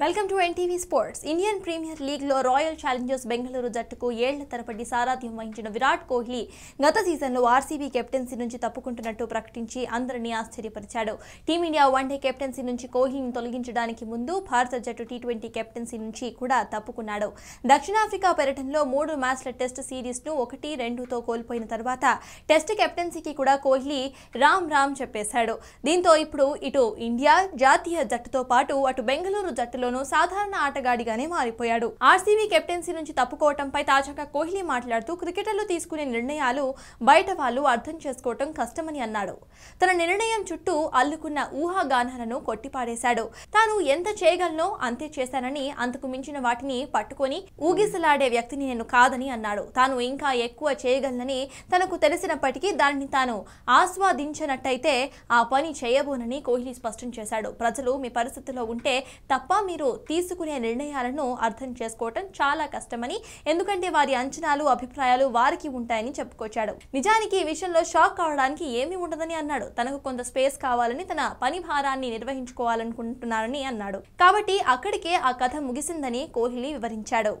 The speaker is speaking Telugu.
Welcome to NTV sports. Indian premier లీగ్లో రాయల్ ఛాలెంజర్స్ బెంగళూరు జట్టుకు ఏళ్ళ తరబడి సారథ్యం వహించిన విరాట్ కోహ్లీ గత సీజన్లో ఆర్సీబీ కెప్టెన్సీ నుంచి తప్పుకుంటున్నట్టు ప్రకటించి అందరినీ ఆశ్చర్యపరిచాడు. టీమిండియా వన్డే కెప్టెన్సీ నుంచి కోహ్లీని తొలగించడానికి ముందు భారత జట్టు టీ ట్వంటీ కెప్టెన్సీ నుంచి కూడా తప్పుకున్నాడు. దక్షిణాఫ్రికా పర్యటనలో మూడు మ్యాచ్ల టెస్ట్ సిరీస్ను ఒకటి రెండుతో కోల్పోయిన తర్వాత టెస్ట్ కెప్టెన్సీకి కూడా కోహ్లీ రామ్ రామ్ చెప్పేశాడు. దీంతో ఇప్పుడు ఇటు ఇండియా జాతీయ జట్టుతో పాటు అటు బెంగళూరు జట్టులో జట్టులోనూ సాధారణ ఆటగాడిగానే మారిపోయాడు. ఆర్సీబీ కెప్టెన్సీ నుంచి తప్పుకోవటంపై తాజాగా కోహ్లీ మాట్లాడుతూ క్రికెటర్లు తీసుకునే నిర్ణయాలు బయట వాళ్ళు అర్థం చేసుకోవటం కష్టమని అన్నాడు. తన నిర్ణయం చుట్టూ అల్లుకున్న ఊహాగానాలను కొట్టిపాడేశాడు తాను ఎంత చేయగలనో అంతే చేశానని అంతకు మించిన వాటిని పట్టుకొని ఊగిసలాడే వ్యక్తిని నేను కాదని అన్నాడు. తాను ఇంకా ఎక్కువ చేయగలనని తనకు తెలిసినప్పటికీ దానిని తాను ఆస్వాదించినట్టయితే ఆ పని చేయబోనని కోహ్లీ స్పష్టం చేశాడు. ప్రజలు మీ పరిస్థితిలో ఉంటే తప్ప మీ మీరు తీసుకునే నిర్ణయాలను అర్థం చేసుకోవటం చాలా కష్టమని ఎందుకంటే వారి అంచనాలు అభిప్రాయాలు వారికి ఉంటాయని చెప్పుకొచ్చాడు. నిజానికి ఈ విషయంలో షాక్ కావడానికి ఏమీ ఉండదని అన్నాడు. తనకు కొంత స్పేస్ కావాలని తన పని భారాన్ని నిర్వహించుకోవాలనుకుంటున్నారని అన్నాడు. కాబట్టి అక్కడికే ఆ కథ ముగిసిందని కోహ్లీ వివరించాడు.